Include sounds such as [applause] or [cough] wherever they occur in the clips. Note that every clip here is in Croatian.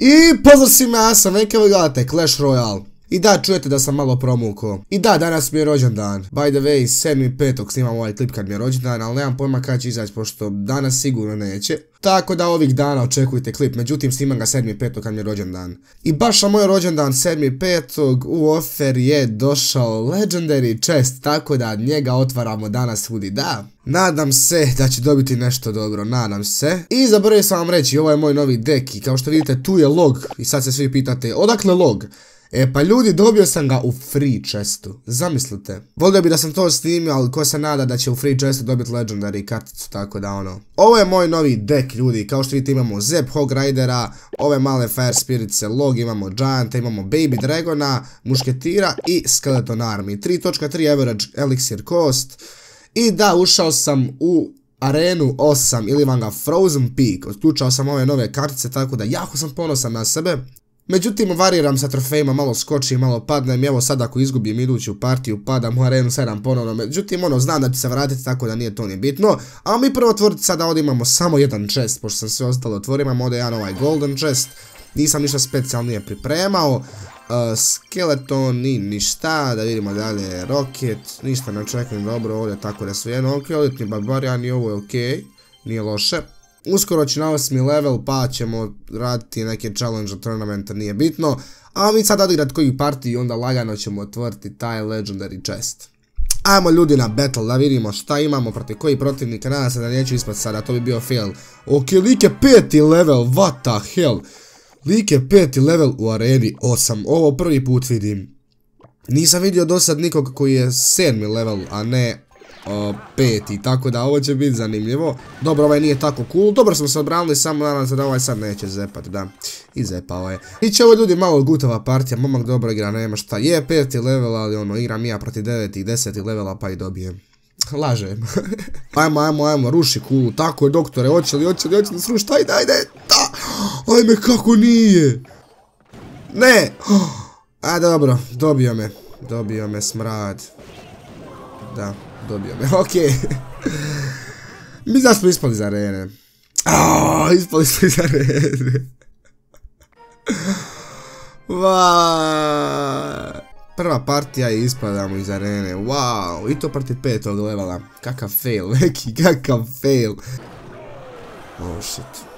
I pozdrav svima, ja sam Venke, vi gledate Clash Royale. I da, čujete da sam malo promuko. I da, danas mi je rođendan. By the way, 7.5. snimam ovaj klip kad mi je rođendan, ali nemam pojma kada će izaći, pošto danas sigurno neće. Tako da ovih dana očekujte klip, međutim snimam ga 7.5. kad mi je rođendan. I baš na moj rođendan 7.5. u offer je došao Legendary chest, tako da njega otvaramo danas hudi, da. Nadam se da će dobiti nešto dobro, nadam se. I zaboravio sam vam reći, ovo je moj novi deck i kao što vidite tu je log. I sad se svi pitate, odakle log? E pa ljudi, dobio sam ga u free chestu. Zamislite. Volio bi da sam to snimio, ali ko se nada da će u free chestu dobiti legendary karticu, tako da ono. Ovo je moj novi deck, ljudi. Kao što vidite imamo Zep Hog Ridera, ove male Fire Spirits, Log, imamo Gianta, imamo Baby Dragona, Mušketira i Skeleton Army. 3.3 average elixir cost. I da, ušao sam u arenu 8 ili vam ga Frozen Peak. Otključao sam ove nove kartice, tako da jako sam ponosan na sebe. Međutim, variram sa trofejima, malo skočim, malo padnem, evo sad ako izgubim iduću partiju, padam u arenu 7 ponovno, međutim, ono, znam da će se vratiti, tako da nije to ni bitno, a mi prvo otvoriti sada ovdje imamo samo jedan chest, pošto sam sve ostalo otvorio, imamo ovdje jedan ovaj golden chest, nisam ništa specijalnije pripremao, uh, skeleton ni ništa, da vidimo dalje, rocket, ništa ne očekujem dobro ovdje, tako da su jedno ok, odjetni barbarian i ovo je ok, nije loše. Uskoro će na 8. level pa ćemo raditi neke challenge tournamenta, nije bitno. A mi sad odigrat koji partiji i onda lagano ćemo otvoriti taj legendary chest. Ajmo ljudi na battle da vidimo šta imamo protiv koji protivnika, nadam se da neću ispad sada, to bi bio fail. Ok, lik je peti level, what the hell. Lik je peti level u areni 8, ovo prvi put vidim. Nisam vidio do sad nikog koji je sedmi level, a ne peti, tako da ovo će biti zanimljivo. Dobro, ovaj nije tako cool, dobro smo se odbranili, samo nadam se da ovaj sad neće zepat, da. I zepao je. I će ovo ljudi malo gutava partija, momak dobro igra, nema šta. Je peti level, ali ono, igram ja proti deveti i levela pa i dobijem. Lažem. [laughs] ajmo, ajmo, ajmo, ruši kulu, tako je doktore, hoće li, hoće li, hoće li srušiti, ajde, ajde, da. Ajme, kako nije. Ne. [gasps] A dobro, dobio me, dobio me smrad. Da dobio me, [laughs] okej. Mi da smo ispali za arene. Aaaa, ispali smo iz arene. Prva partija i ispadamo iz arene, wow, i to protiv petog levela. Kakav fail, [laughs] neki, kakav fail. Oh shit.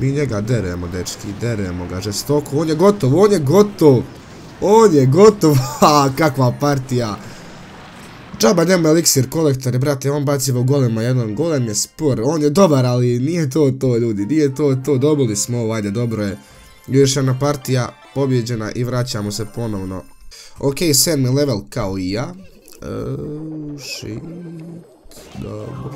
mi njemu njega deremo, dečki, deremo ga žestoko. On je gotov, on je gotov. On je gotov. [laughs] Ha, kakva partija. Džaba nema eliksir kolektore, brate, on baciva golema jednom, golem je spor, on je dobar, ali nije to to, ljudi, nije to to, dobili smo ovo, ajde, dobro je. Još jedna partija pobjeđena i vraćamo se ponovno. Ok, 7 level kao i ja. Uh, shit. Dobro,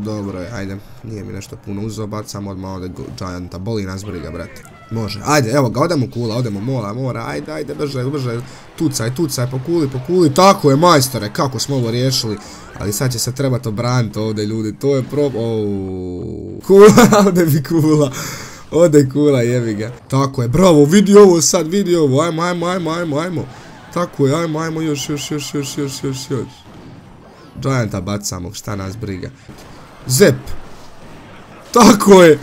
dobro je, ajde, nije mi nešto puno uzeo, bacam odmah ovdje Gianta, boli nas briga, brate. Može, ajde, evo ga, odemo kula, odemo mora, mora, ajde, ajde, brže, brže, tucaj, tucaj, pokuli, pokuli, tako je, majstore, kako smo ovo riješili. Ali sad će se trebati obraniti ovdje, ljudi, to je prob... [laughs] Kula, ovdje mi kula. Ode kula, jevi ga. Tako je, bravo, vidi ovo sad, vidi ovo, ajmo, ajmo, ajmo, ajmo, ajmo. Tako je, ajmo, ajmo, još, još, još, još, još, još, još. Gianta bacamo, šta nas briga. Zep. Tako je.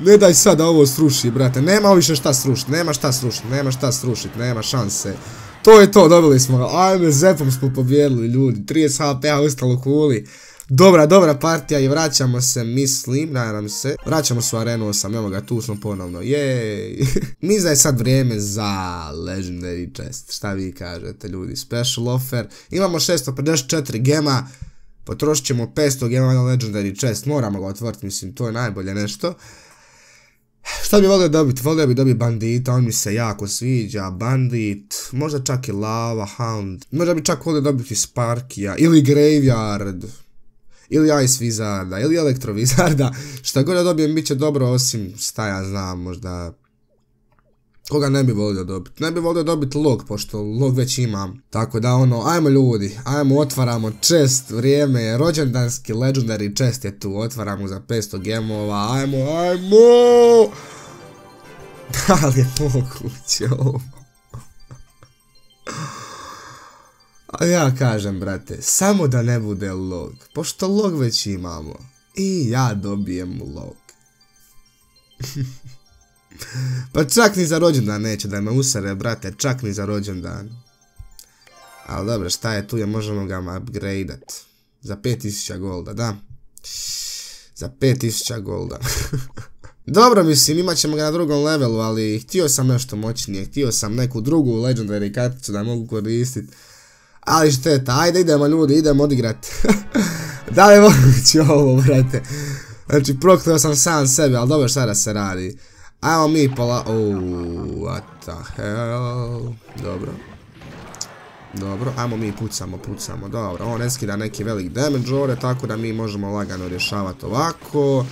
Ne daj sad ovo sruši, brate. Nema više šta srušiti, nema šta srušiti, nema šta srušiti, nema šanse. To je to, dobili smo Ajme, Zepom smo pobjedili, ljudi. 30 HP-a ostalo kuli. Dobra, dobra partija i vraćamo se, mislim, nadam se. Vraćamo se u arenu 8, evo ga, tu smo ponovno, jej. [laughs] Da je sad vrijeme za Legendary Chest, šta vi kažete ljudi, special offer. Imamo 654 gema, potrošit ćemo 500 gema na Legendary Chest, moramo ga otvoriti, mislim, to je najbolje nešto. Šta bi volio dobiti? Volio bi dobiti bandita, on mi se jako sviđa, bandit, možda čak i lava, hound, možda bi čak volio dobiti sparkija ili graveyard ili Ice Wizarda, ili Elektro Wizarda, [laughs] šta god da dobijem bit će dobro, osim šta ja znam, možda Koga ne bi volio dobiti? Ne bi volio dobiti log, pošto log već imam. Tako da ono, ajmo ljudi, ajmo otvaramo čest, vrijeme je rođendanski legendary čest je tu, otvaramo za 500 gemova, ajmo, ajmo! [laughs] Da li je moguće ovo? [laughs] A ja kažem, brate, samo da ne bude log, pošto log već imamo. I ja dobijem log. [laughs] [laughs] pa čak ni za rođendan neće da me usere, brate, čak ni za rođendan. Ali dobro, šta je tu je, možemo ga upgradeat. Za 5000 golda, da. Za 5000 golda. [laughs] Dobro, mislim, imat ćemo ga na drugom levelu, ali htio sam nešto moćnije, htio sam neku drugu legendary karticu da mogu koristiti. Ali šteta, ajde idemo ljudi, idemo odigrat. [laughs] da li moguće ovo, brate? Znači, prokleo sam sam sebe, ali dobro šta da se radi. Ajmo mi pola... Uuuu, what the hell... Dobro. Dobro, ajmo mi pucamo, pucamo, dobro. On ne skida neki velik damage ovdje, tako da mi možemo lagano rješavati ovako.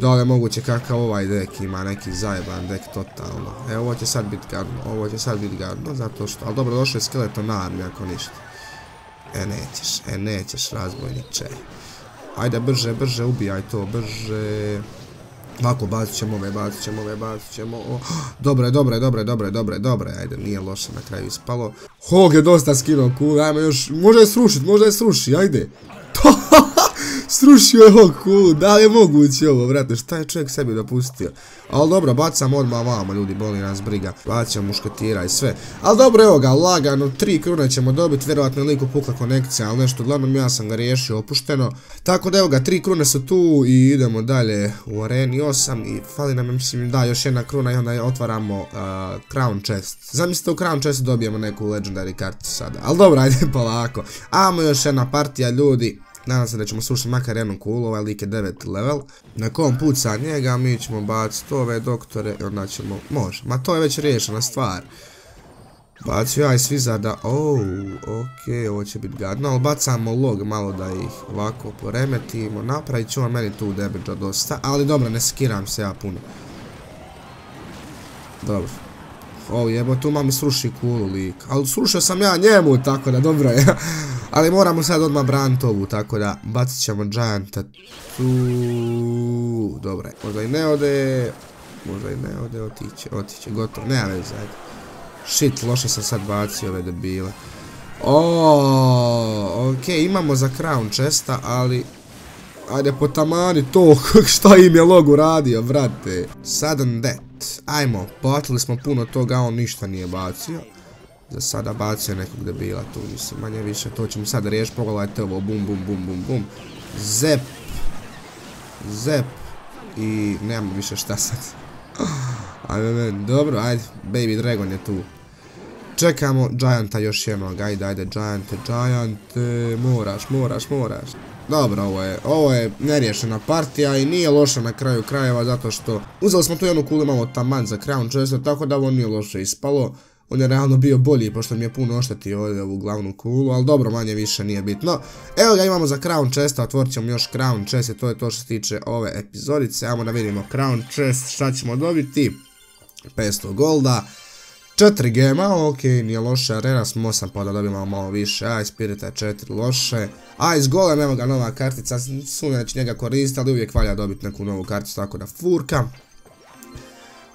Da li je moguće kakav ovaj dek ima neki zajeban dek totalno. E ovo će sad biti gadno, ovo će sad biti gadno zato što, ali dobro došao je skeleton armi ako ništa. E nećeš, e nećeš razbojniče. Ajde brže, brže ubijaj to, brže. Ovako bacit ćemo ove, bacit ćemo ove, bacit ćemo o... Dobre, dobre, dobre, dobre, dobre, dobre, ajde, nije loše na kraju ispalo. Hog je dosta skinuo cool, ajmo još, može je srušit, može je sruši, ajde. [laughs] Srušio je kulu, da li je moguće ovo, brate, šta je čovjek sebi dopustio? Ali dobro, bacam odmah vama, ljudi, boli nas briga. Bacam muškatira i sve. Ali dobro, evo ga, lagano, tri krune ćemo dobiti, vjerojatno je liku pukla konekcija, ali nešto, uglavnom ja sam ga riješio opušteno. Tako da evo ga, tri krune su tu i idemo dalje u areni 8 i fali nam, mislim, da, još jedna kruna i onda otvaramo Crown Chest. Zamislite, u Crown Chest dobijemo neku Legendary kartu sada. Ali dobro, [laughs] ajde polako. Amo još jedna partija, ljudi. Nadam se da ćemo slušati makar jednu kulu, ovaj lik je 9 level. Na kom puca njega mi ćemo baciti ove doktore i onda ćemo, može, ma to je već riješena stvar. Bacio ja i Svizarda, oh, ok, ovo će biti gadno, ali bacamo log malo da ih ovako poremetimo, napravit ću on meni tu damage dosta, ali dobro, ne skiram se ja puno. Dobro. O jebo, tu mami sruši kulu lik, ali srušio sam ja njemu, tako da dobro je. [laughs] Ali moramo sad odmah braniti ovu, tako da bacit ćemo Gianta tu... Dobro, možda i ne ode... Možda i ne ode, otiće, otiće, gotovo, nema veze, ajde. Shit, loše sam sad bacio ove debile. Oooo, okej, imamo za crown chesta, ali... Ajde potamani to, [laughs] šta im je logu radio, vrate. Sudden death, ajmo, platili smo puno toga, on ništa nije bacio. Za sada bacio nekog debila tu, mislim, manje više, to ćemo sad riješiti, pogledajte ovo, bum, bum, bum, bum, bum. Zep. Zep. I nemamo više šta sad. [laughs] Ajde, dobro, ajde, Baby Dragon je tu. Čekamo Gianta još jednog, ajde, ajde, Giante, Giante, moraš, moraš, moraš. Dobro, ovo je, ovo je neriješena partija i nije loša na kraju krajeva zato što uzeli smo tu jednu kulu, imamo taman za crown često, tako da ovo nije loše ispalo. On je realno bio bolji pošto mi je puno oštetio ovdje ovu glavnu kulu, ali dobro manje više nije bitno. Evo ga imamo za Crown Chesta, otvorit ćemo još Crown Chest to je to što se tiče ove epizodice. Ajmo da vidimo Crown Chest šta ćemo dobiti. 500 golda. 4 gema, ok, nije loše, arena smo 8 pa da dobijemo malo više, aj spirita je 4 loše, aj s golem, evo ga nova kartica, sumnja će njega koristiti, ali uvijek valja dobiti neku novu karticu, tako da furka.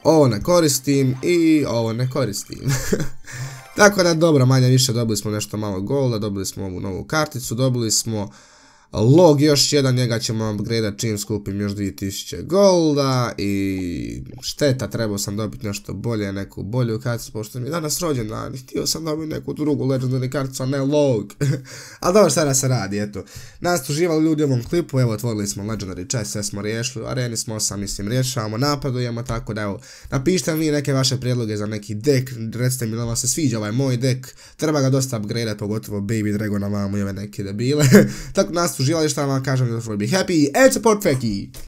Ovo ne koristim i ovo ne koristim. [laughs] Tako da dobro, manje više dobili smo nešto malo golda, dobili smo ovu novu karticu, dobili smo Log još jedan, njega ćemo upgradeat čim skupim još 2000 golda i šteta, trebao sam dobiti nešto bolje, neku bolju karticu, pošto mi je danas rođendan, htio sam dobiti neku drugu legendary karticu, a ne log. [laughs] Ali dobro, sada se radi, eto. Nas uživali ljudi u ovom klipu, evo, otvorili smo legendary chest, sve smo riješili, areni smo sam, mislim, rješavamo, napadujemo, tako da evo, napišite mi neke vaše prijedloge za neki dek, recite mi da vam se sviđa ovaj moj dek, treba ga dosta upgradeat, pogotovo Baby Dragona, vamo i ove neke debile. [laughs] tako nas uživali šta vam kažem, da be happy and support Feki.